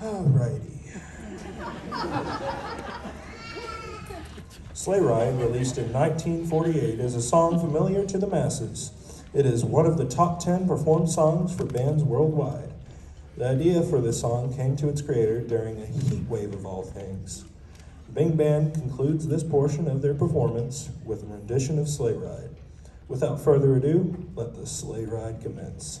Alrighty. Sleigh Ride, released in 1948, is a song familiar to the masses. It is one of the top 10 performed songs for bands worldwide. The idea for this song came to its creator during a heat wave of all things. Byng Band concludes this portion of their performance with a rendition of Sleigh Ride. Without further ado, let the sleigh ride commence.